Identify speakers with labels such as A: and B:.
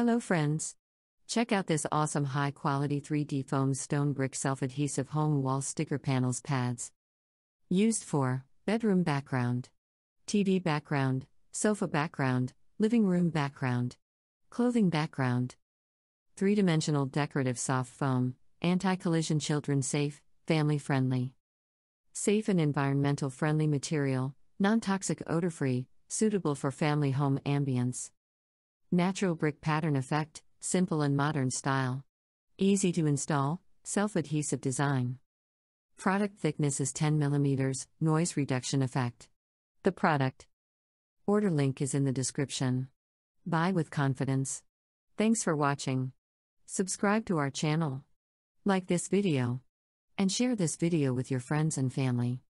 A: Hello, friends. Check out this awesome high quality 3D foam stone brick self adhesive home wall sticker panels pads. Used for bedroom background, TV background, sofa background, living room background, clothing background. Three dimensional decorative soft foam, anti collision children safe, family friendly. Safe and environmental friendly material, non toxic odor free, suitable for family home ambience. Natural brick pattern effect, simple and modern style. Easy to install, self adhesive design. Product thickness is 10 mm, noise reduction effect. The product. Order link is in the description. Buy with confidence. Thanks for watching. Subscribe to our channel. Like this video. And share this video with your friends and family.